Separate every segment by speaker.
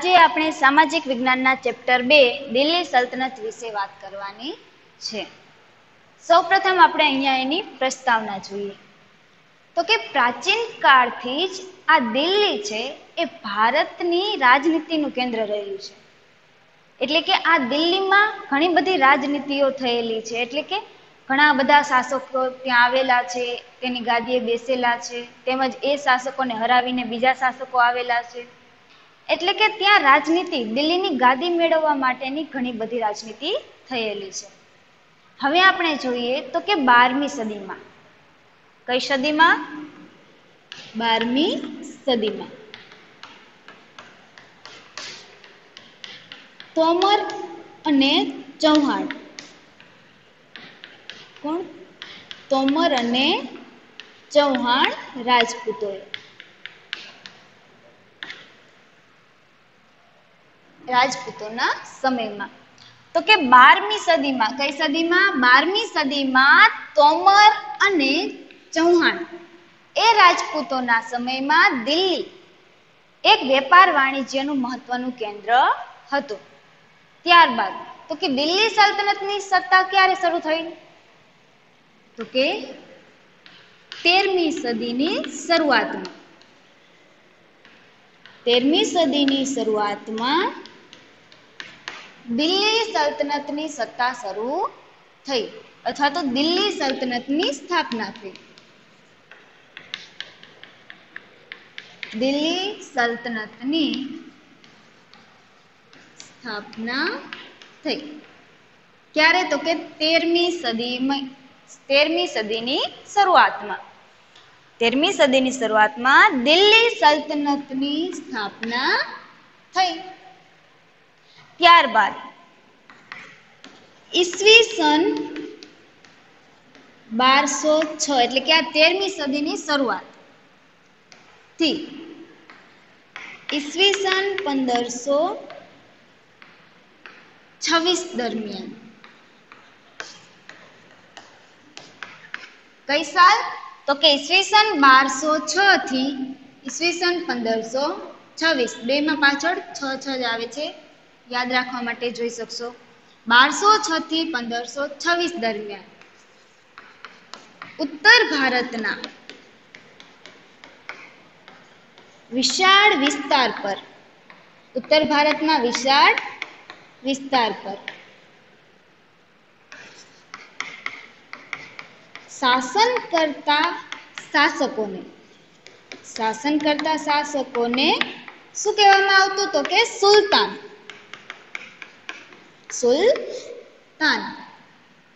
Speaker 1: આજે આપણે સામાજિક વિજ્ઞાનના ચેપ્ટર બે, દિલ્હી સલ્તનત વિશે વાત કરવાની છે. સૌપ્રથમ આપણે અહીંયા એની પ્રસ્તાવના જોઈએ. તો કે પ્રાચીન કાળથી જ આ દિલ્હી છે એ ભારતની રાજનીતિનું કેન્દ્ર રહ્યું છે. એટલે કે આ દિલ્હીમાં ઘણી બધી રાજનીતિઓ થયેલી છે. એટલે કે ઘણા બધા શાસકો ત્યાં આવેલા છે, તેની ગાદીએ બેસેલા છે, તેમજ એ શાસકોને હરાવીને બીજા શાસકો આવેલા છે. એટલે કે ત્યાં રાજનીતિ દિલ્હીની ગાદી મેળવવા માટેની ઘણી બધી રાજનીતિ થયેલી છે. હવે આપણે જોઈએ તો કે બારમી સદીમાં. કઈ સદીમાં? બારમી સદીમાં. તોમર અને ચૌહાણ. કોણ? તોમર અને ચૌહાણ રાજપૂતોએ. રાજપૂતોના સમયમાં. તો કે બારમી સદીમાં, કઈ સદીમાં? બારમી સદીમાં તોમર અને ચૌહાણ. એ રાજપૂતોના સમયમાં દિલ્હી એક વેપાર વાણિજ્યનું મહત્વનું કેન્દ્ર હતું. ત્યારબાદ, તો કે દિલ્હી સલ્તનતની સત્તા ક્યારે શરૂ થઈ? તો કે તેરમી સદીની શરૂઆતમાં. તેરમી સદીની શરૂઆતમાં દિલ્હી સલ્તનતની સત્તા શરૂ થઈ અથવા તો દિલ્હી સલ્તનતની સ્થાપના થઈ. દિલ્હી સલ્તનતની સ્થાપના થઈ. ક્યારે? તો કે તેરમી સદીમાં તેરમી સદીની શરૂઆતમાં. તેરમી સદીની શરૂઆતમાં દિલ્હી સલ્તનતની સ્થાપના થઈ. ત્યારબાદ ઈસવીસન બારસો છ, એટલે કે આ તેરમી સદીની શરૂઆતથી. ઈસવીસન પંદરસો છવ્વીસ દરમિયાન. કઈ સાલ? તો કે ઈસવીસન બારસો છ થી ઈસવીસન પંદરસો છવ્વીસ. બેમાં પાછળ છ છ જ આવે છે. યાદ રાખવા માટે જોઈ શકશો. બારસો છ થી પંદરસો છવ્વીસ દરમિયાન. ઉત્તર ભારતના વિશાળ વિસ્તાર પર, ઉત્તર ભારતના વિશાળ વિસ્તાર પર શાસન કરતા શાસકોને, શાસન કરતા શાસકોને શું કહેવામાં આવતું તો કે સુલતાન. સુલતાન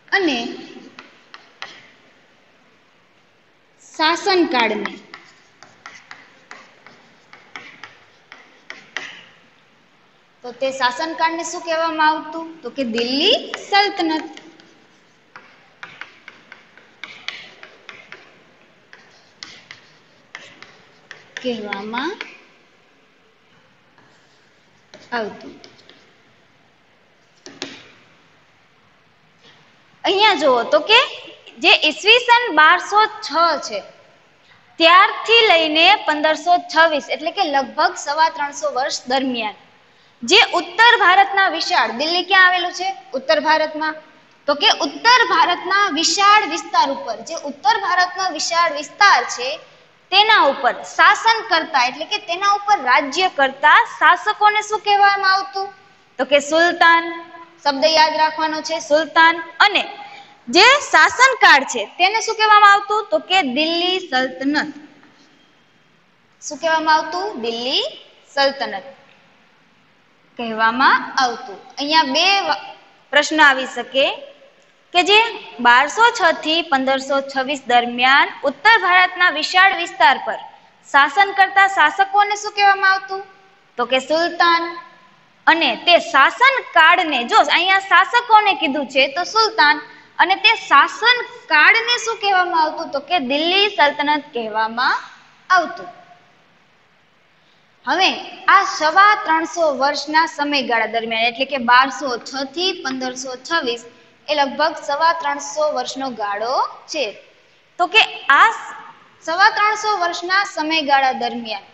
Speaker 1: અને શાસનકાળને તો તે શાસનકાળને શું કહેવામાં આવતું? તો કે દિલ્હી સલ્તનત. કહેવામાં આવતું. અહીંયા જુઓ તો કે જે ઈસવીસન બારસો છ છે, ત્યારથી લઈને પંદરસો છવ્વીસ એટલે કે લગભગ સવા ત્રણસો વર્ષ દરમિયાન. જે ઉત્તર ભારતના વિશાળ, દિલ્હી ક્યાં આવેલું છે? ઉત્તર ભારતમાં. તો કે ઉત્તર ભારતના વિશાળ વિસ્તાર ઉપર, જે ઉત્તર ભારતનો વિશાળ વિસ્તાર છે, તેના ઉપર શાસન કરતા એટલે કે તેના ઉપર રાજ્ય કરતા શાસકોને શું કહેવામાં આવતું? તો કે સુલતાન શબ્દ યાદ રાખવાનો છે. સુલતાન અને જે શાસનકાળ છે, તેને શું કહેવામાં આવતું? તો કે દિલ્હી સલ્તનત. શું કહેવામાં આવતું? દિલ્હી સલ્તનત કહેવામાં આવતું. અહીંયા બે પ્રશ્ન આવી શકે. કે જે બારસો છ થી પંદરસો છવ્વીસ દરમિયાન ઉત્તર ભારતના વિશાળ વિસ્તાર પર શાસન કરતા શાસકોને શું કહેવામાં આવતું? તો કે સુલતાન અને તે શાસન કાળને, જો અહીંયા શાસકોને કીધું છે, તો સુલતાન અને તે શાસન કાળને શું કહેવામાં આવતું? તો કે દિલ્હી સલ્તનત કહેવામાં આવતું. હવે આ સવા ત્રણસો વર્ષના સમયગાળા દરમિયાન, એટલે કે બારસો છ થી પંદરસો છવ્વીસ, એ લગભગ સવા ત્રણસો વર્ષનો ગાળો છે. તો કે આ સવા ત્રણસો વર્ષના સમયગાળા દરમિયાન,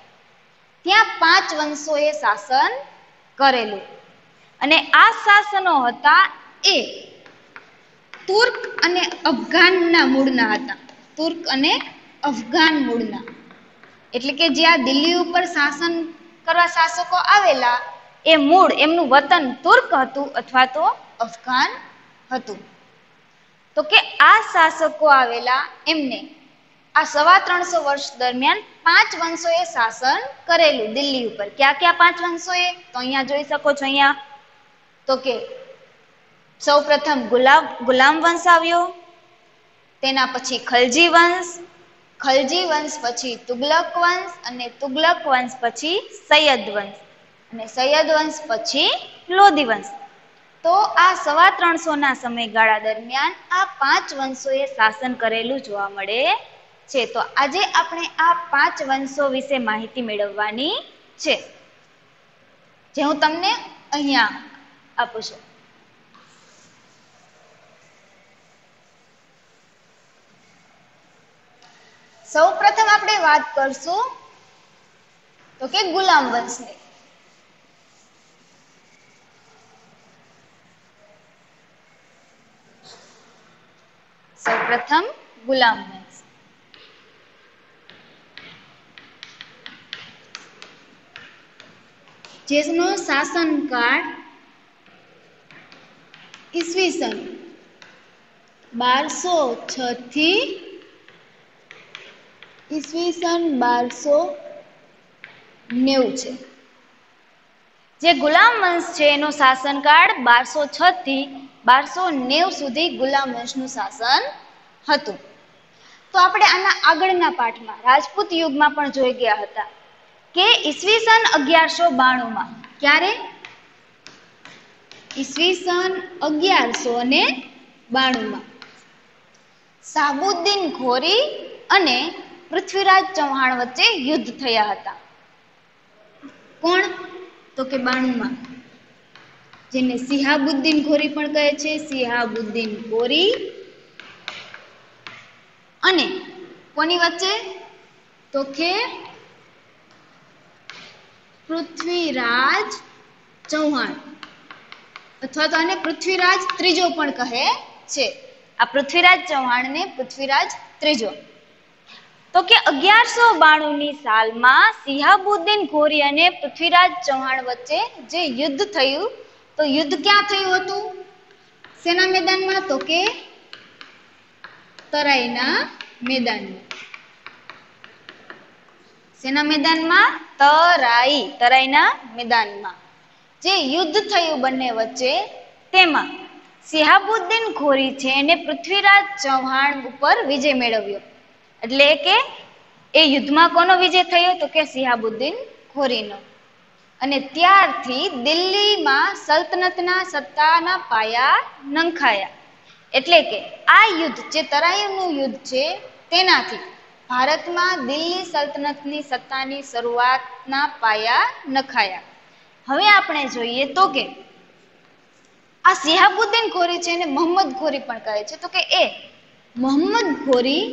Speaker 1: ત્યાં પાંચ વંશોએ શાસન કરેલું. અને આ શાસનો હતા એ. તુર્ક અને અફઘાનના મૂળના હતા. તુર્ક અને અફઘાન મૂળના. એટલે કે જ્યાં દિલ્હી ઉપર શાસન કરવા શાસકો આવેલા, એ મૂળ એમનું વતન તુર્ક હતું અથવા તો અફઘાન હતું. તો કે આ શાસકો આવેલા એમને આ સવા ત્રણસો વર્ષ દરમિયાન પાંચ વંશોએ શાસન કરેલું દિલ્હી ઉપર. ક્યાં ક્યાં પાંચ વંશોએ? તો અહીંયા જોઈ શકો છો અહીંયા. તો કે સૌપ્રથમ ગુલાબ, ગુલામ વંશ આવ્યો, તેના પછી ખલજી વંશ ખલજી વંશ પછી તુગલક વંશ અને તુગલક વંશ પછી સૈયદ વંશ અને સૈયદ વંશ પછી લોધી વંશ. તો આ સવા ત્રણસોના સમયગાળા દરમિયાન આ પાંચ વંશોએ શાસન કરેલું જોવા મળે છે. તો આજે આપણે આ પાંચ વંશો વિશે માહિતી મેળવવાની છે. જે હું તમને અહીંયા આપું છું. સૌ પ્રથમ આપણે વાત કરશું તો કે ગુલામ વંશની. સૌ પ્રથમ ગુલામ વંશ જેનો શાસનકાળ ઈસવીસન બારસો છ થી ઈસવીસન બારસો નેવું છે. જે ગુલામ વંશ છે, એનો શાસનકાળ બારસો છ થી બારસો નેવ સુધી ગુલામ વંશનું શાસન હતું. તો આપણે આના આગળના પાઠમાં, રાજપૂત યુગમાં પણ જોઈ ગયા હતા. કે ઈસવીસન અગિયારસો બાણુંમાં. ક્યારે? ઈસવીસન અગિયારસો ને બાણુંમાં. સાબુદ્દીન ઘોરી અને પૃથ્વીરાજ ચૌહાણ વચ્ચે યુદ્ધ થયા હતા. કોણ? તો કે બાણુંમાં. જેને સિહાબુદ્દીન ઘોરી પણ કહે છે. સિહાબુદ્દીન ઘોરી અને કોની વચ્ચે? તો કે પૃથ્વીરાજ ચૌહાણ. અથવા તો આને પૃથ્વીરાજ ત્રીજો પણ કહે છે. આ પૃથ્વીરાજ ચૌહાણને પૃથ્વીરાજ ત્રીજો. તો કે અગિયારસો બાણુંની સાલમાં સિહાબુદ્દીન ઘોરી અને પૃથ્વીરાજ ચૌહાણ વચ્ચે જે યુદ્ધ થયું, તો યુદ્ધ ક્યાં થયું હતું? સેના મેદાનમાં? તો કે તરાઈના મેદાનમાં. સેના મેદાનમાં તરાઈ, તરાઈના મેદાનમાં. જે યુદ્ધ થયું બંને વચ્ચે, તેમાં સિહાબુદ્દીન ઘોરી છે એને પૃથ્વીરાજ ચૌહાણ ઉપર વિજય મેળવ્યો. એટલે કે એ યુદ્ધમાં કોનો વિજય થયો? તો કે સિહાબુદ્દીન ઘોરીનો અને ત્યારથી દિલ્હીમાં સલ્તનતના સત્તાના પાયા નંખાયા. એટલે કે આ યુદ્ધ, જે તરાઈનું યુદ્ધ છે, તેનાથી ભારતમાં દિલ્હી સલ્તનતની સત્તાની શરૂઆતના પાયા નખાયા. હવે આપણે જોઈએ તો કે આ સિહાબુદ્દીન ઘોરી છે એને મોહમ્મદ ઘોરી પણ કહે છે. તો કે એ મોહમ્મદ ઘોરી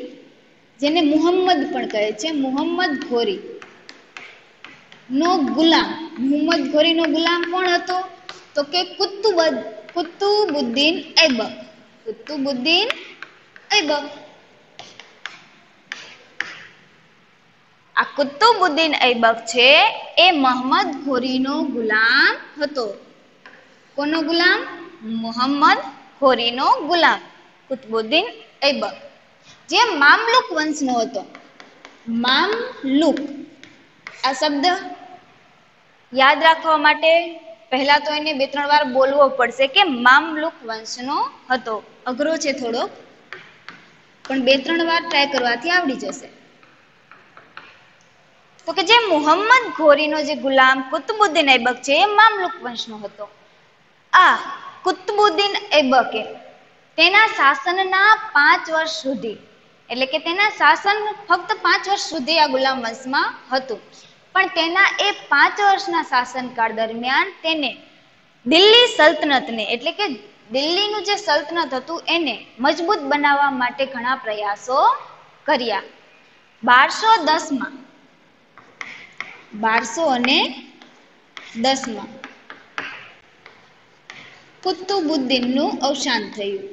Speaker 1: જેને મુહમ્મદ પણ કહે છે. મુહમ્મદ ઘોરી નો ગુલામ. મુહમ્મદ ઘોરીનો ગુલામ કોણ હતો? તો કે કુતુબ કુતુબુદ્દીન ઐબક. કુતુબુદ્દીન ઐબક. આ કુતુબુદ્દીન ઐબક છે, એ મોહમ્મદ ઘોરીનો ગુલામ હતો. કોનો ગુલામ? મોહમ્મદ ઘોરીનો ગુલામ. કુતુબુદ્દીન ઐબક જે મામલુક વંશનો હતો. મામલુક. આ શબ્દ યાદ રાખવા માટે પહેલા તો એને બે ત્રણ વાર બોલવો પડશે કે મામલુક વંશનો હતો. અઘરો છે થોડો પણ બે ત્રણ વાર ટ્રાય કરવાથી આવડી જશે. તો કે જે મુહમ્મદ ઘોરીનો જે ગુલામ કુતબુદ્દીન ઐબક છે, એ મામલુક વંશનો હતો. આ કુતબુદ્દીન ઐબકે તેના શાસનના પાંચ વર્ષ સુધી, એટલે કે તેના શાસન ફક્ત પાંચ વર્ષ સુધી આ ગુલામ વંશમાં હતું. પણ તેના એ પાંચ વર્ષના શાસનકાળ દરમિયાન તેને દિલ્હી સલ્તનતને, એટલે કે દિલ્હીનું જે સલ્તનત હતું, એને મજબૂત બનાવવા માટે ઘણા પ્રયાસો કર્યા. બારસો દસમાં બારસો અને દસમાં. કુતુબુદ્દીનનું અવસાન થયું.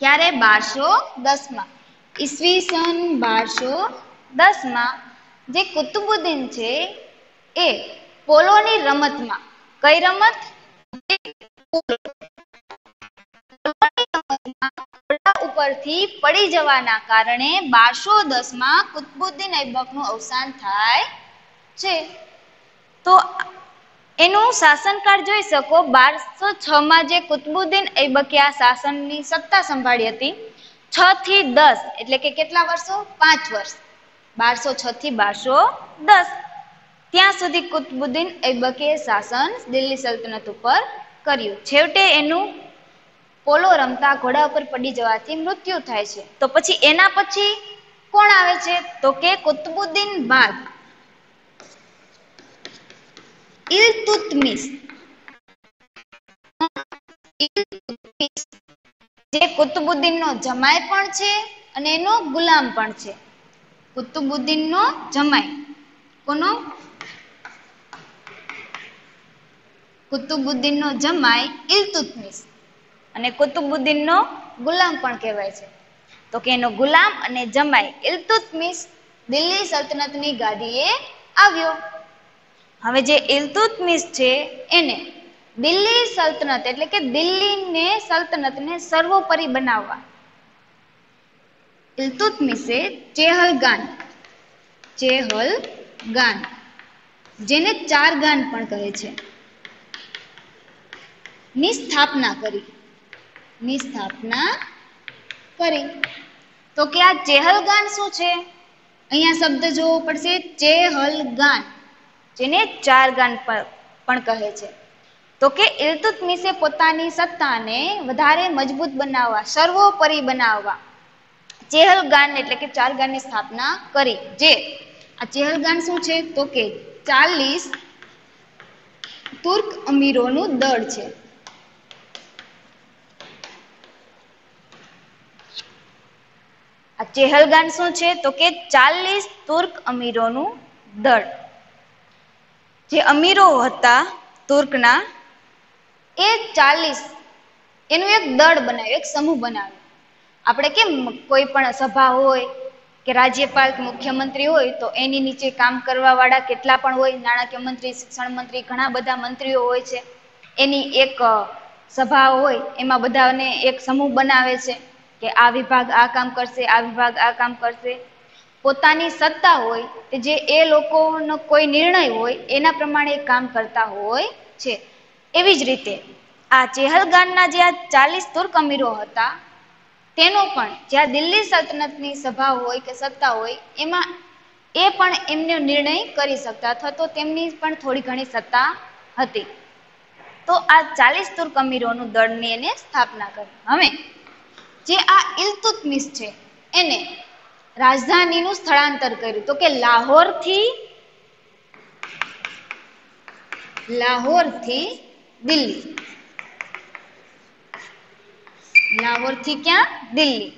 Speaker 1: ક્યારે બારસો દસમાં? ઈસવીસન બારસો દસમાં, જે કુતુબુદ્દીન છે, એ પોલોની રમતમાં કઈ રમત? ઉપરથી પડી જવાના કારણે બારસો દસમાં કુતબુદ્દીન ઐબકનું અવસાન થાય છે. તો એનું શાસનકાળ જોઈ શકો. બારસો છ માં જે કુતબુદ્દીન ઐબકે આ શાસનની સત્તા સંભાળી હતી, છ થી દસ, એટલે કે કેટલા વર્ષો? પાંચ વર્ષ. બારસો છ થી બારસો દસ. ત્યાં સુધી કુતબુદ્દીન ઐબકે શાસન દિલ્હી સલ્તનત ઉપર કર્યું. છેવટે એનું પોલો રમતા ઘોડા ઉપર પડી જવાથી મૃત્યુ થાય છે. તો પછી એના પછી કોણ આવે છે? તો કે કુતબુદ્દીન બાદ ઇલતુતમિસ જે કુતુબુદ્દીનનો જમાય પણ છે અને એનો ગુલામ પણ છે. કુતુબુદ્દીનનો જમાઈ. કોનો? કુતુબુદ્દીનનો જમાઈ ઇલતુત્મિશ અને કુતુબુદ્દીનનો ગુલામ પણ કહેવાય છે. તો કે એનો ગુલામ અને જમાઈ ઇલતુત્મિશ દિલ્હી સલ્તનતની ગાદીએ આવ્યો. હવે જે ઇલતુત્મિશ છે, એને દિલ્હી સલ્તનત એટલે કે દિલ્હીને સલ્તનતને સર્વોપરી બનાવવા. ઇલતુત્મિશે ચેહલગાન ચેહલગાન જેને ચાર ગાન પણ કહે છે. ની સ્થાપના કરી. ની સ્થાપના કરી. તો કે આ ચેહલગાન શું છે? અહીંયા શબ્દ જોવો પડશે ચેહલગાન જેને ચાર ગાન પણ કહે છે. તો કે ઇલતુત્મિશે પોતાની સત્તાને વધારે મજબૂત બનાવવા, સર્વોપરી બનાવવા. ચેહલગાન એટલે કે ચાર ગાનની સ્થાપના કરી. જે, આ ચેહલગાન શું છે? તો કે ચાલીસ તુર્ક અમીરોનું દળ છે. આ ચેહલગાન શું છે? તો કે ચાલીસ તુર્ક અમીરોનું દળ. જે અમીરો હતા તુર્કના, એ ચાલીસ, એનું એક દળ બનાવ્યું, એક સમૂહ બનાવ્યો. આપણે કેમ કોઈ પણ સભા હોય કે રાજ્યપાલ કે મુખ્યમંત્રી હોય, તો એની નીચે કામ કરવાવાળા કેટલા પણ હોય, નાણાકીય મંત્રી, શિક્ષણ મંત્રી, ઘણા બધા મંત્રીઓ હોય છે. એની એક સભા હોય, એમાં બધાને એક સમૂહ બનાવે છે. કે આ વિભાગ આ કામ કરશે, આ વિભાગ આ કામ કરશે. પોતાની સત્તા હોય કે જે એ લોકોનો કોઈ નિર્ણય હોય, એના પ્રમાણે કામ કરતા હોય છે. એવી જ રીતે આ ચેહલગાનના જે આ ચાલીસ તુર્ક અમીરો હતા, તેનો પણ જ્યાં દિલ્હી સલ્તનતની સભા હોય કે સત્તા હોય, એમાં એ પણ એમનો નિર્ણય કરી શકતા અથવા તો તેમની પણ થોડી ઘણી સત્તા હતી. તો આ ચાલીસ તુર્ક અમીરોનું દળની એને સ્થાપના કરી. હવે જે આ ઇલતુત્મિશ છે. એને રાજધાનીનું સ્થળાંતર કર્યું. તો કે લાહોરથી લાહોરથી દિલ્હી. લાહોરથી ક્યાં? દિલ્હી.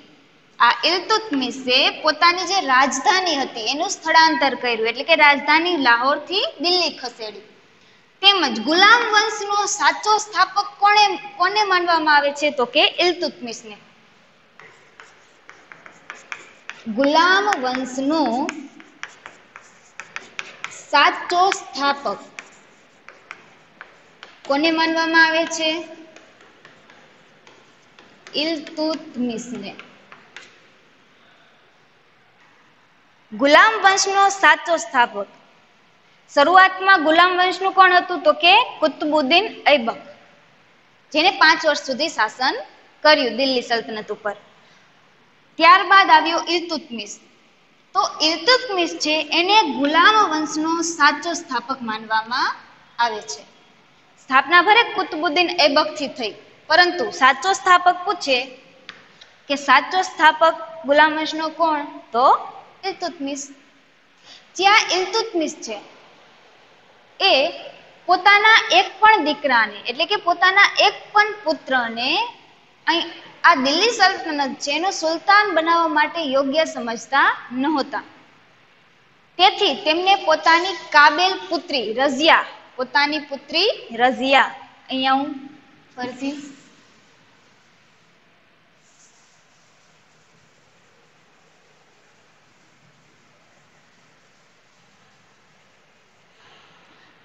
Speaker 1: આ ઇલતુત્મિશે પોતાની જે રાજધાની હતી એનું સ્થળાંતર કર્યું. એટલે કે રાજધાની લાહોરથી દિલ્હી ખસેડી. તેમજ ગુલામ વંશનો સાચો સ્થાપક કોને કોને માનવામાં આવે છે? તો કે ઇલતુત્મિશને ગુલામ વંશનો સાચો સ્થાપક. કોને માનવામાં આવે છે? ઇલતુતમિસને ગુલામ વંશનો સાચો સ્થાપક. શરૂઆતમાં ગુલામ વંશનું કોણ હતું? તો કે કુતબુદ્દીન ઐબક જેને પાંચ વર્ષ સુધી શાસન કર્યું દિલ્હી સલ્તનત ઉપર. ત્યારબાદ આવ્યો ઇલતુત્મિશ તો ઇલતુત્મિશ છે, એને ગુલામ વંશનો સાચો સ્થાપક માનવામાં આવે છે. સ્થાપના ભરે કુતબુદ્દીન એબકથી થઈ. પરંતુ સાચો સ્થાપક પૂછે કે સાચો સ્થાપક ગુલામ વંશનો કોણ? તો ઇલતુત્મિશ જ્યાં ઇલતુત્મિશ છે, એ પોતાના એક પણ દીકરાને, એટલે કે પોતાના એક પણ પુત્રને અહીં આ દિલ્હી સલ્તનત છે એનો સુલતાન બનાવવા માટે યોગ્ય સમજતા નહોતા. તેથી તેમને પોતાની કાબેલ પુત્રી રઝિયા, પોતાની પુત્રી રઝિયા. અહીંયા હું ફરતી.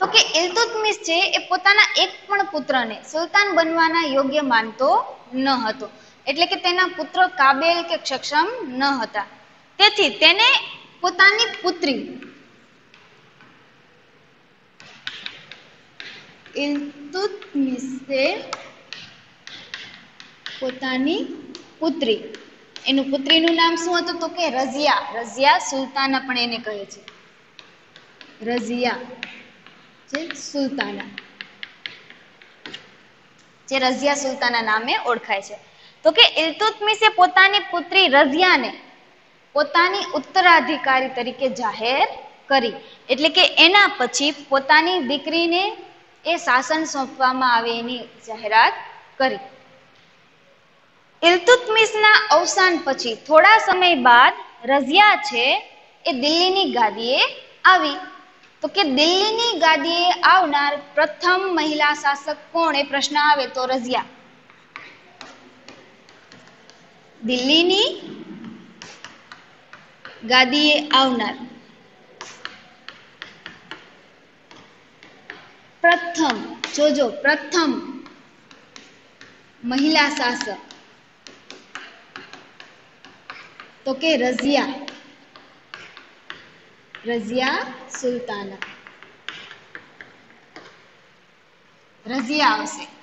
Speaker 1: તો કે ઇલ્તુત્મિશ છે એ પોતાના એક પણ પુત્રને સુલતાન બનવાના યોગ્ય માનતો ન હતો. એટલે કે તેના પુત્ર કાબેલ કે સક્ષમ ન હતા. તેથી તેને પોતાની પુત્રી ઇલ્તુત્મિશે પોતાની પુત્રી. એનું પુત્રીનું નામ શું હતું તો કે રઝિયા. રઝિયા સુલતાના પણ એને કહે છે. રઝિયા. જે સુલતાના. જે રઝિયા સુલતાના નામે ઓળખાય છે. તો કે ઇલતુતમિસે પોતાની પુત્રી રઝિયાને પોતાની ઉત્તરાધિકારી તરીકે જાહેર કરી. એટલે કે એના પછી પોતાની દીકરીને એ શાસન સોંપવામાં આવે એની જાહેરાત કરી. ઇલતુતમિસના અવસાન પછી થોડા સમય બાદ રઝિયા છે એ દિલ્હીની ગાદીએ આવી. તો કે દિલ્હીની ગાદીએ આવનાર પ્રથમ મહિલા શાસક કોણ? એ પ્રશ્ન આવે તો રઝિયા. દિલ્હીની ગાદીએ આવનાર પ્રથમ, જોજો, પ્રથમ મહિલા શાસક. તો કે રઝિયા રઝિયા સુલતાના. રઝિયા આવશે.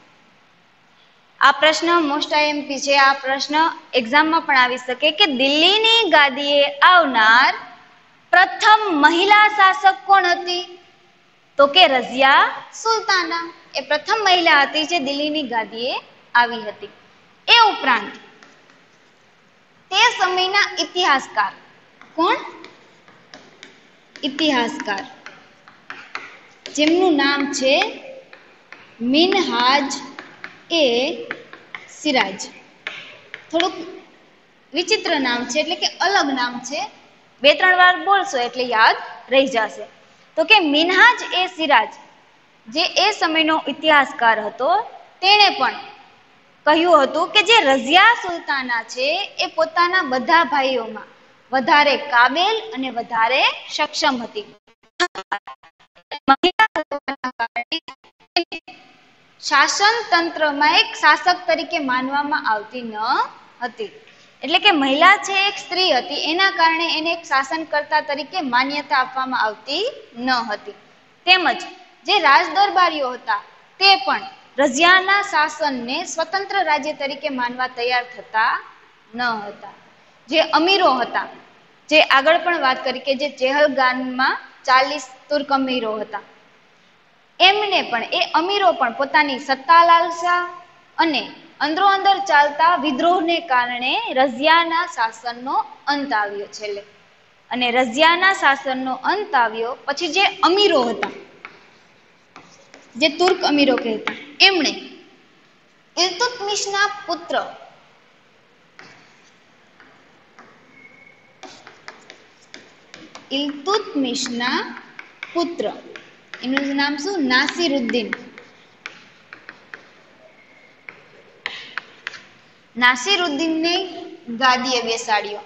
Speaker 1: આ પ્રશ્ન મોસ્ટ આઈએમપી છે. આ પ્રશ્ન એક્ઝામમાં પણ આવી શકે કે દિલ્હીની ગાદીએ આવનાર પ્રથમ મહિલા શાસક કોણ હતી? તો કે રઝિયા સુલતાના. એ પ્રથમ મહિલા હતી જે દિલ્હીની ગાદીએ આવી હતી. એ ઉપરાંત તે સમયના ઇતિહાસકાર કોણ? ઇતિહાસકાર જેમનું નામ છે મિનહાજ એ સિરાજ. થોડુંક વિચિત્ર નામ છે, એટલે કે અલગ નામ છે. બે ત્રણ વાર બોલશો એટલે યાદ રહી જશે. તો કે મિનહાજ એ સિરાજ, જે એ સમયનો ઇતિહાસકાર હતો, તેણે પણ કહ્યું હતું કે જે રઝિયા સુલતાના છે, એ પોતાના બધા ભાઈઓમાં વધારે કાબેલ અને વધારે સક્ષમ હતી. શાસન તંત્રમાં એક શાસક તરીકે માનવામાં આવતી ન હતી. એટલે કે મહિલા છે એક સ્ત્રી હતી, એના કારણે એને એક શાસનકર્તા તરીકે માન્યતા આપવામાં આવતી ન હતી. તેમજ જે રાજદરબારીઓ હતા, તે પણ રઝિયાના શાસનને સ્વતંત્ર રાજ્ય તરીકે માનવા તૈયાર થતા ન હતા. જે અમીરો હતા, જે આગળ પણ વાત કરી કે જે ચેહલગાનમાં ચાલીસ તુર્ક અમીરો હતા. એમને પણ એ અમીરો પણ પોતાની સત્તા લાલસા અને અંદરોઅંદર ચાલતા વિદ્રોહને કારણે રઝિયાના શાસનનો અંત આવ્યો છેલ્લે. અને રઝિયાના શાસનનો અંત આવ્યો પછી જે અમીરો હતા, જે તુર્ક અમીરો કહેતા, એમણે ઇલ્તુતમિશના પુત્ર ઇલ્તુતમિશના પુત્ર એનું નામ શું? નાસિરુદ્દીન. નાસિરુદ્દીનને ગાદીએ બેસાડ્યો.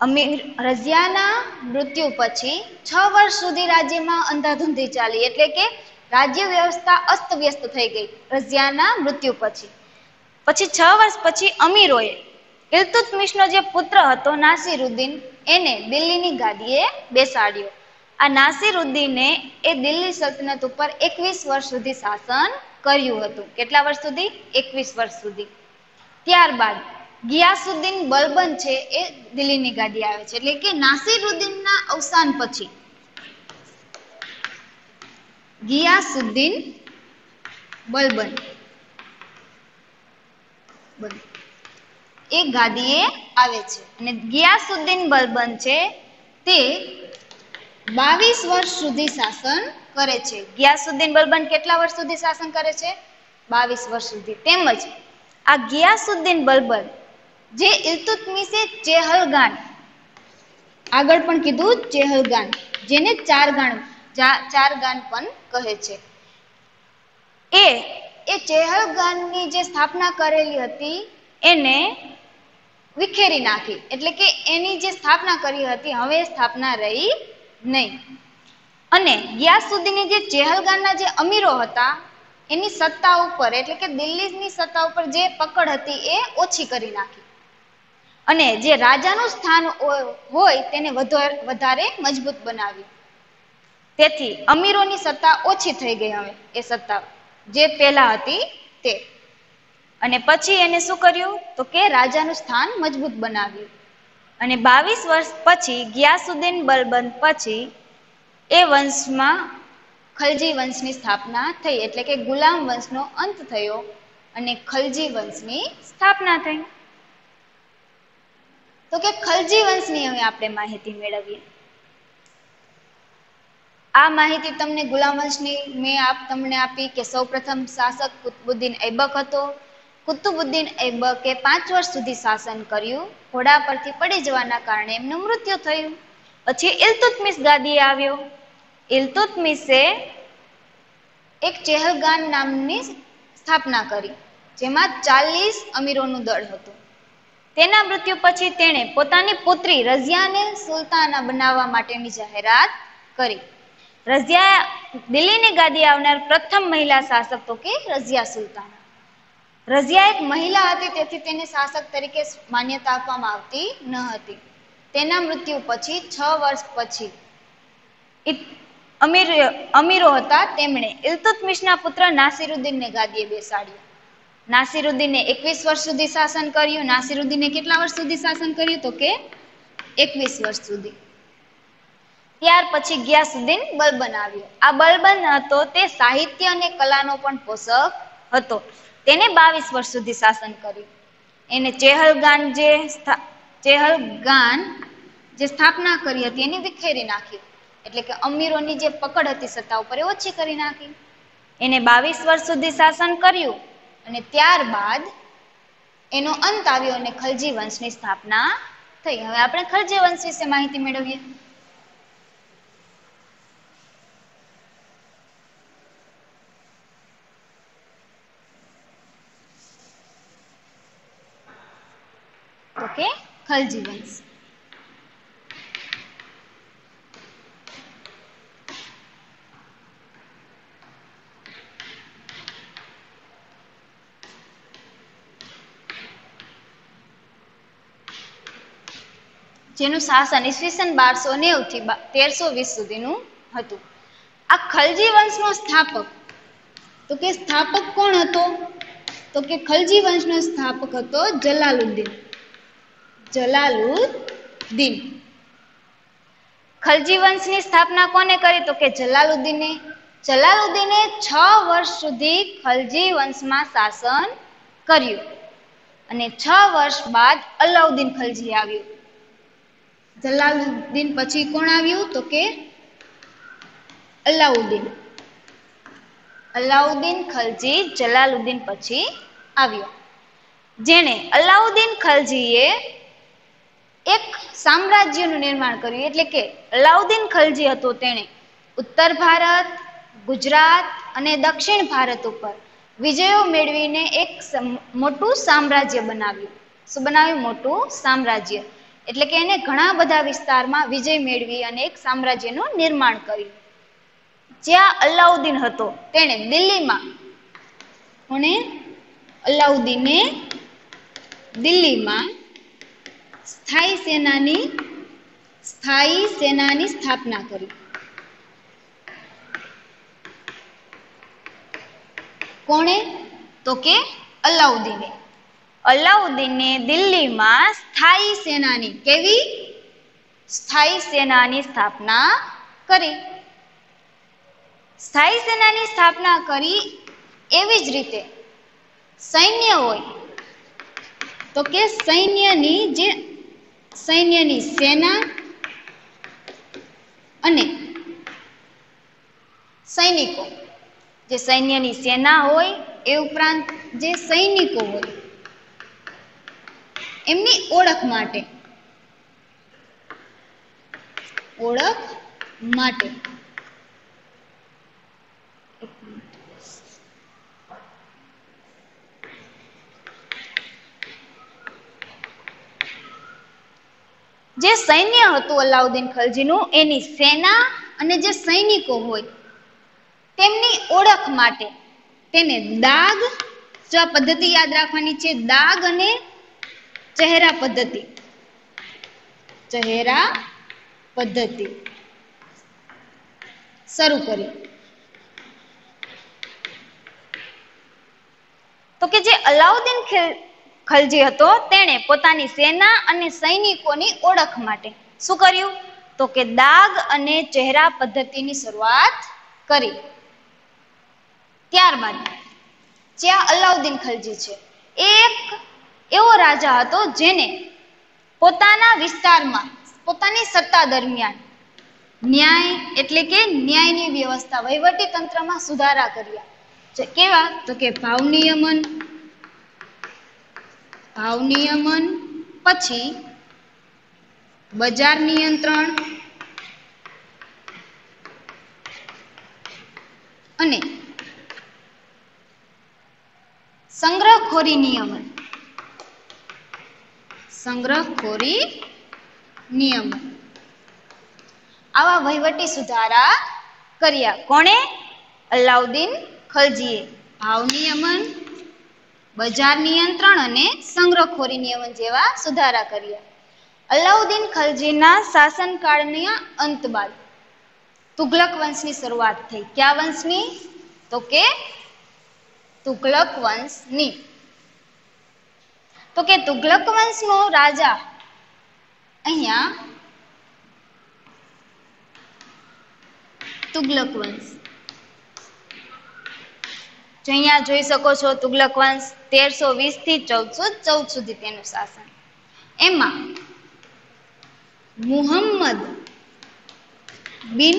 Speaker 1: અમીર રઝિયાના મૃત્યુ પછી છ વર્ષ સુધી રાજ્યમાં અંધાધૂંધી ચાલી એટલે કે રાજ્ય વ્યવસ્થા અસ્તવ્યસ્ત થઈ ગઈ રઝિયાના મૃત્યુ પછી. પછી છ વર્ષ પછી અમીરોએ ઇલતુતમિશનો જે પુત્ર હતો નાસિરુદ્દીન, એને દિલ્હીની ગાદીએ બેસાડ્યો. આ નાસિરુદ્દીને એ દિલ્હી સલ્તનત ઉપર એકવીસ વર્ષ સુધી શાસન કર્યું હતું. કેટલા વર્ષ સુધી? એકવીસ વર્ષ સુધી. ત્યારબાદ ગિયાસુદ્દીન બલબન છે એ દિલ્હીની ગાદી આવે છે. એટલે કે નાસિરુદ્દીનના અવસાન પછી ગિયાસુદ્દીન બલબન. એ ગાદીએ આવે છે. અને ગિયાસુદ્દીન બલબન છે તે બાવીસ વર્ષ સુધી શાસન કરે છે. ગિયાસુદ્દીન બલબન કેટલા વર્ષ સુધી શાસન કરે છે? બાવીસ વર્ષ સુધી. તેમજ આ ગિયાસુદ્દીન બલબન જે ઇલ્તુત્મિશે ચેહલગાન આગળ પણ કીધું ચેહલગાન જેને ચાર ગાન ચાર ગાન પણ કહે છે. એ એ ચેહલગાનની જે સ્થાપના કરેલી હતી, એને વિખેરી નાખી. એટલે કે એની જે સ્થાપના કરી હતી, હવે સ્થાપના રહી નહીં. અને ગિયાસુદ્દીની જે ચેહલગાનના જે અમીરો હતા, એની સત્તા ઉપર, એટલે કે દિલ્હીની સત્તા ઉપર જે પકડ હતી, એ ઓછી કરી નાખી. અને જે રાજાનું સ્થાન હોય, તેને વધારે મજબૂત બનાવ્યું તેથી અમીરોની સત્તા ઓછી થઈ ગઈ હવે, એ સત્તા જે પહેલા હતી તે. અને પછી એને શું કર્યું? તો કે રાજાનું સ્થાન મજબૂત બનાવ્યું. અને બાવીસ વર્ષ પછી ગિયાસુદ્દીન બલબંધ પછી એ વંશમાં ખલજી વંશની સ્થાપના થઈ, એટલે કે ગુલામ વંશનો અંત થયો અને ખલજી વંશની સ્થાપના થઈ. તો કે ખલજી વંશની હવે આપણે માહિતી મેળવીએ. આ માહિતી તમને ગુલામ વંશની મેં આપ તમને આપી કે સૌપ્રથમ શાસક કુતબુદ્દીન ઐબક હતો. કુતુબુદ્દીન એબકે પાંચ વર્ષ સુધી શાસન કર્યું. ઘોડા પરથી પડી જવાના કારણે એમનું મૃત્યુ થયું. પછી ઇલતુતમિસ ગાદીએ આવ્યો. ઇલતુતમિસે એક ચેહલગાન નામની સ્થાપના કરી, જેમાં ચાલીસ અમીરોનું દળ હતું. તેના મૃત્યુ પછી તેણે પોતાની પુત્રી રઝિયાને સુલતાના બનાવવા માટેની જાહેરાત કરી. રઝિયા દિલ્હીની ગાદી આવનાર પ્રથમ મહિલા શાસક તો કે રઝિયા સુલતાના રઝિયા એક મહિલા હતી, તેથી તેને શાસક તરીકે માન્યતા આપવામાં આવતી ન હતી. તેના મૃત્યુ પછી છ વર્ષ પછી અમીર, અમીરો હતા તેમણે. ઇલ્તુતમિશના પુત્ર નાસિરુદ્દીનને ગાદીએ બેસાડ્યો. નાસિરુદ્દીને એકવીસ વર્ષ સુધી શાસન કર્યું. નાસિરુદ્દીને કેટલા વર્ષ સુધી શાસન કર્યું તો કે એકવીસ વર્ષ સુધી. ત્યાર પછી ગિયાસુદ્દીન બલબન આવ્યો. આ બલબન હતો તે સાહિત્ય અને કલાનો પણ પોષક હતો. તેને બાવીસ વર્ષ સુધી શાસન કર્યું. એને ચેહલગાન જે ચેહલગાન જે સ્થાપના કરી હતી એની વિખેરી નાખી. એટલે કે અમીરોની જે પકડ હતી સત્તા ઉપર એ ઓછી કરી નાખી. એને બાવીસ વર્ષ સુધી શાસન કર્યું અને ત્યારબાદ એનો અંત આવ્યો અને ખલજી વંશની સ્થાપના થઈ. હવે આપણે ખલજી વંશ વિશે માહિતી મેળવીએ. ઓકે? કે ખલજીવંશ જેનું શાસન ઈસવીસન બારસો નેવથી તેરસો વીસ સુધીનું હતું. આ ખલજી વંશનો સ્થાપક, તો કે સ્થાપક કોણ હતો? તો કે ખલજી વંશનો સ્થાપક હતો જલાલુદ્દીન. જલાલુદ્દીન. ખલજી વંશની સ્થાપના કોને કરી? તો કે જલાલુદ્દીને. જલાલુદ્દીને છ વર્ષ સુધી ખલજી વંશમાં શાસન કર્યું. અને છ વર્ષ બાદ અલાઉદ્દીન ખલજી આવ્યું. જલાલુદ્દીન પછી કોણ આવ્યું? તો કે અલાઉદ્દીન. અલાઉદ્દીન ખલજી જલાલુદ્દીન પછી આવ્યો. જેણે અલાઉદ્દીન ખલજીએ એક સામ્રાજ્યનું નિર્માણ કર્યું. એટલે કે અલાઉદ્દીન ખલજી હતો તેણે. ઉત્તર ભારત, ગુજરાત અને દક્ષિણ ભારત ઉપર વિજયો મેળવીને એક મોટું સામ્રાજ્ય બનાવ્યું. શું બનાવ્યું? મોટું સામ્રાજ્ય. એટલે કે એને ઘણા બધા વિસ્તારમાં વિજય મેળવી અને એક સામ્રાજ્યનું નિર્માણ કર્યું. જ્યાં અલાઉદ્દીન હતો, તેણે દિલ્હીમાં, કોણે? અલાઉદ્દીને દિલ્હીમાં સ્થાયી સેનાની સ્થાયી સેનાની સ્થાપના કરી. કોણે? તો કે અલાઉદ્દીને. અલાઉદ્દીને દિલ્હીમાં સ્થાયી સેનાની કેવી? સ્થાયી સેનાની સ્થાપના કરી. સ્થાયી સેનાની સ્થાપના કરી એવી જ રીતે. સૈન્ય હોય. તો કે સૈન્યની જે સૈન્યની સેના અને સૈનિકો જે સૈન્યની સેના હોય એ ઉપરાંત જે સૈનિકો હોય, એમની ઓળખ માટે ઓળખ માટે એક મિનિટ. જે સૈન્ય હતું અલાઉદ્દીન ખલજીનું, એની સેના અને જે સૈનિકો હોય, તેમની ઓળખ માટે તેને દાગ જો આ પદ્ધતિ યાદ રાખવાની છે દાગ અને ચહેરા પદ્ધતિ. ચહેરા પદ્ધતિ. શરૂ કરી તો કે જે અલાઉદ્દીન ખિલ- ખલજી હતો તેણે પોતાની સેના અને સૈનિકોની ઓળખ માટે શું કર્યું? તો કે દાગ અને ચહેરા પદ્ધતિની શરૂઆત કરી. ત્યારબાદ જ્યાં અલાઉદ્દીન ખલજી છે, એક એવો રાજા હતો જેને પોતાના વિસ્તારમાં, પોતાની સત્તા દરમિયાન ન્યાય એટલે કે ન્યાયની વ્યવસ્થા વહીવટી તંત્રમાં સુધારા કર્યા. કેવા? તો કે ભાવ નિયમન ભાવ નિયમન પછી બજાર નિયંત્રણ અને સંગ્રહખોરી નિયમન. સંગ્રહખોરી નિયમન. આવા વહીવટી સુધારા કર્યા. કોણે? અલાઉદ્દીન ખલજીએ. ભાવ નિયમન બજાર નિયંત્રણ અને સંગ્રહખોરી નિયમન જેવા સુધારા કર્યા. અલાઉદ્દીન ખલજીના શાસનકાળના અંત બાદ તુગલક વંશની શરૂઆત થઈ. કયા વંશની? તો કે તુગલક વંશની. તો કે તુગલક વંશનો રાજા અહીંયા તુગલક વંશ. જો અહીંયા જોઈ શકો છો તુગલક વંશ તેરસો વીસથી ચૌદસો ચૌદ સુધી તેનું શાસન. એમાં મુહમ્મદ બિન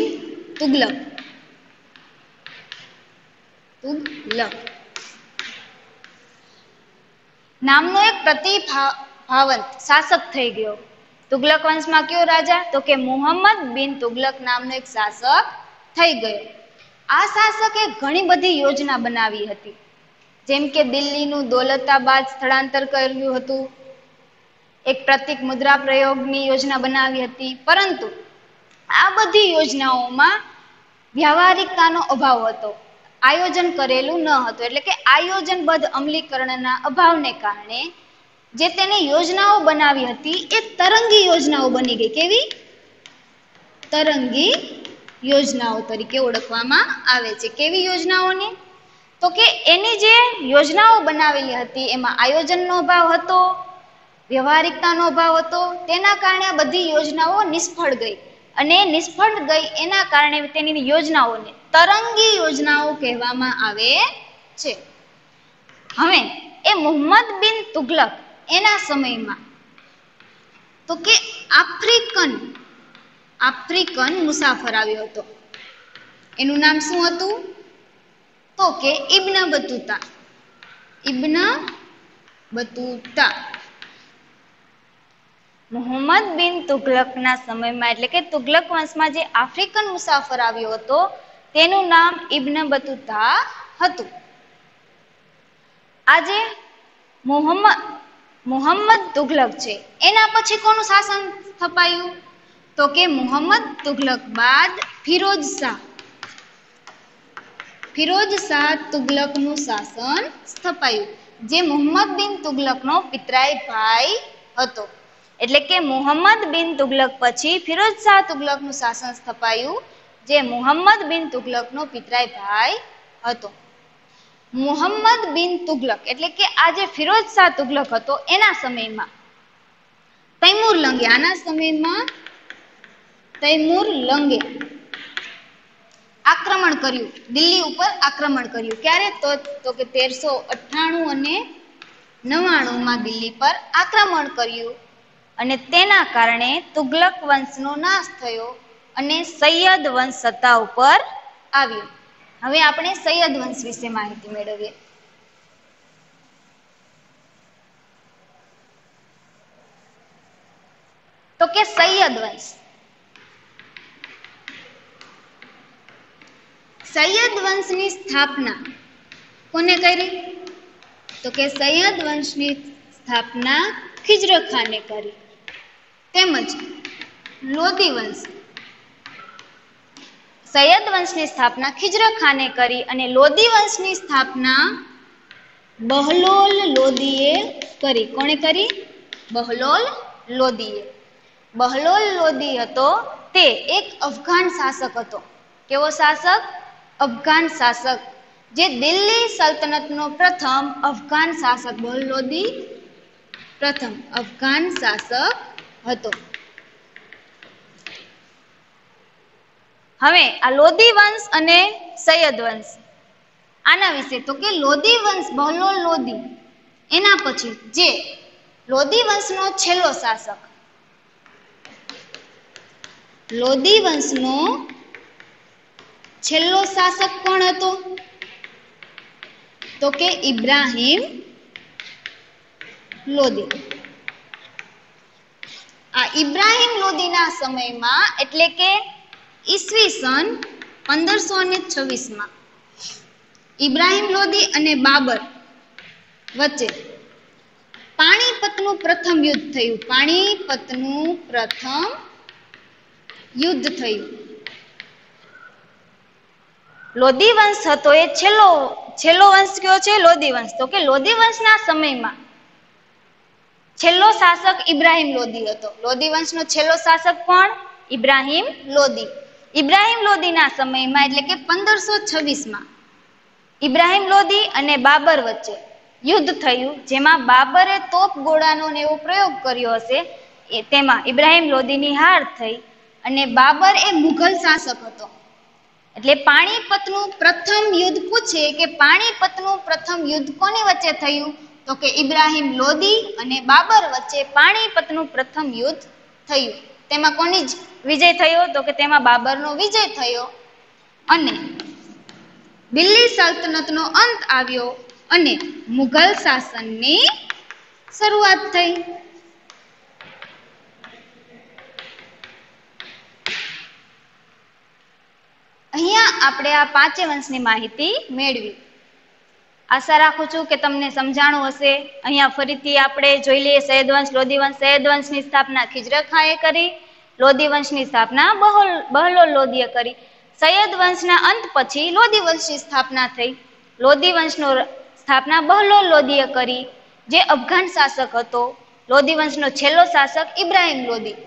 Speaker 1: તુગલક. તુગલક. નામનો એક પ્રતિભાવંત શાસક થઈ ગયો. તુગલક વંશમાં કયો રાજા? તો કે મુહમ્મદ બિન તુગલક નામનો એક શાસક થઈ ગયો. આ શાસકે ઘણી બધી યોજના બનાવી હતી. જેમ કે દિલ્હીનું દોલતાબાદ સ્થળાંતર કર્યું હતું. એક પ્રતિક મુદ્રા પ્રયોગની યોજના બનાવી હતી. પરંતુ આ બધી યોજનાઓમાં વ્યવહારિકતાનો અભાવ હતો. આયોજન કરેલું ન હતું. એટલે કે આયોજનબદ્ધ અમલીકરણના અભાવને કારણે જે તેને યોજનાઓ બનાવી હતી એ તરંગી યોજનાઓ બની ગઈ. કેવી? તરંગી યોજનાઓ તરીકે ઓળખવામાં આવે છે. કેવી યોજનાઓને? તો કે એની જે યોજનાઓ બનાવેલી હતી, એમાં આયોજનનો અભાવ હતો, વ્યવહારિકતાનો અભાવ હતો, તેના કારણે બધી યોજનાઓ નિષ્ફળ ગઈ. અને નિષ્ફળ ગઈ એના કારણે તેની યોજનાઓને તરંગી યોજનાઓ કહેવામાં આવે છે. હવે, એ મોહમ્મદ બિન તુગલક એના સમયમાં, તો કે આફ્રિકન આફ્રિકન મુસાફર આવ્યો હતો. એનું નામ શું હતું? તો કે ઇબ્ન બતુતા. ઇબ્ન બતુતા. મોહમ્મદ બિન તુગલકના સમયમાં, એટલે કે તુગલક વંશમાં જે આફ્રિકન મુસાફર આવ્યો હતો, તેનું નામ ઇબ્ન બતુતા હતું. આજે મોહમ્મદ મોહમ્મદ તુગલક છે. એના પછી કોનું શાસન સ્થપાયું? તો કે મોહમ્મદ તુગલક બાદ ફિરોજ શાહ. ફિરોજ શાહ તુગલકનું શાસન સ્થપાયું, જે મોહમ્મદ બિન તુગલકનો પિતરાઈ ભાઈ હતો. એટલે કે મોહમ્મદ બિન તુગલક પછી ફિરોજ શાહ તુગલકનું શાસન સ્થપાયું, જે મોહમ્મદ બિન તુગલકનો પિતરાઈ ભાઈ હતો. મોહમ્મદ બિન તુગલક એટલે કે આ જે ફિરોજ શાહ તુગલક હતો, એના સમયમાં, તૈમુર લંગે આના સમયમાં તૈમુર લંગે. આક્રમણ કર્યું. દિલ્હી ઉપર આક્રમણ કર્યું. ક્યારે? તો તો કે તેરસો અઠ્ઠાણું અને નવ્વાણુંમાં દિલ્હી પર આક્રમણ કર્યું. અને તેના કારણે તુગલક વંશનો નાશ થયો અને સૈયદ વંશ સત્તા ઉપર આવ્યો. હવે આપણે સૈયદ વંશ વિશે માહિતી મેળવીએ. કે સૈયદ વંશ. સૈયદ વંશની સ્થાપના. કોને કરી? તો કે સૈયદ વંશની સ્થાપના ખિજર ખાને કરી. તેમજ લોધી વંશ. સૈયદ વંશની સ્થાપના ખિજર ખાને કરી અને લોધી વંશની સ્થાપના બહલોલ લોદીએ કરી. કોણે કરી? બહલોલ લોદીએ. બહલોલ લોદી હતો તે. એક અફઘાન શાસક હતો. કેવો શાસક? અફઘાન શાસક, જે દિલ્હી સલ્તનતનો પ્રથમ અફઘાન શાસક બહલોદી લોદી પ્રથમ અફઘાન શાસક હતો. હવે આ લોધી વંશ અને સૈયદ વંશ, આના વિશે તો કે લોધી વંશ બહલો લોધી એના પછી જે લોધી વંશનો છેલ્લો શાસક લોધી વંશનો છેલ્લો શાસક કોણ હતો? તો કે ઇબ્રાહિમ લોધી આ ઇબ્રાહિમ લોદીના સમયમાં એટલે કે ઈસવીસન પંદરસો ને છવ્વીસમાં. ઇબ્રાહીમ લોદી અને બાબર વચ્ચે પાણીપતનું પ્રથમ યુદ્ધ થયું. પાણીપતનું પ્રથમ યુદ્ધ થયું. લોધી વંશ હતો. એ છેલ્લો છેલ્લો વંશ કયો છે? લોધી વંશ તો કે લોધી વંશના સમયમાં છેલ્લો શાસક ઇબ્રાહિમ લોધી હતો. લોધી વંશનો છેલ્લો શાસક કોણ? ઇબ્રાહિમ લોધી ઇબ્રાહિમ લોધીના સમયમાં, એટલે કે પંદરસો છવ્વીસમાં, ઇબ્રાહિમ લોધી અને બાબર વચ્ચે યુદ્ધ થયું, જેમાં બાબરે તોપ ગોળાનો એવો પ્રયોગ કર્યો હશે. તેમાં ઇબ્રાહિમ લોધીની હાર થઈ અને બાબર એ મુઘલ શાસક હતો. એટલે પાણીપતનું પ્રથમ યુદ્ધ પૂછે કે પાણીપતનું પ્રથમ યુદ્ધ કોની વચ્ચે થયું? તો કે ઇબ્રાહિમ લોદી અને બાબર વચ્ચે પાણીપતનું પ્રથમ યુદ્ધ થયું. તેમાં કોની જ વિજય થયો? તો કે તેમાં બાબરનો વિજય થયો. અને દિલ્હી સલ્તનતનો અંત આવ્યો અને મુઘલ શાસનની શરૂઆત થઈ. અહીંયા આપણે આ પાંચે વંશની માહિતી મેળવી. આશા રાખું છું કે તમને સમજાણું હશે. અહીંયા ફરીથી આપણે જોઈ લઈએ સૈયદ વંશ લોધી વંશ. સૈયદ વંશની સ્થાપના ખિજરખાએ કરી. લોધી વંશની સ્થાપના બહોલ બહલોલ લોધીએ કરી. સૈયદ વંશના અંત પછી લોધી વંશની સ્થાપના થઈ. લોધી વંશનો સ્થાપના બહલોલ લોધીએ કરી. જે અફઘાન શાસક હતો લોધી વંશનો છેલ્લો શાસક ઇબ્રાહિમ લોધી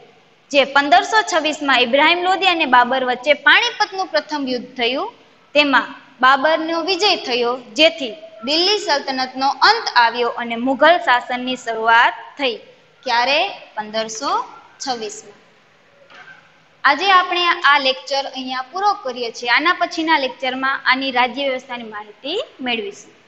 Speaker 1: જે પંદરસો છવ્વીસમાં ઇબ્રાહિમ લોદી અને બાબર વચ્ચે પાણીપતનું પ્રથમ યુદ્ધ થયું, તેમાં બાબરનો વિજય થયો, જેથી દિલ્હી સલ્તનતનો અંત આવ્યો અને મુઘલ શાસનની શરૂઆત થઈ. ક્યારે? પંદરસો છવ્વીસમાં. આજે આપણે આ લેક્ચર અહીંયા પૂરો કરીએ છીએ. આના પછીના લેક્ચરમાં આની રાજ્ય વ્યવસ્થાની માહિતી મેળવીશું.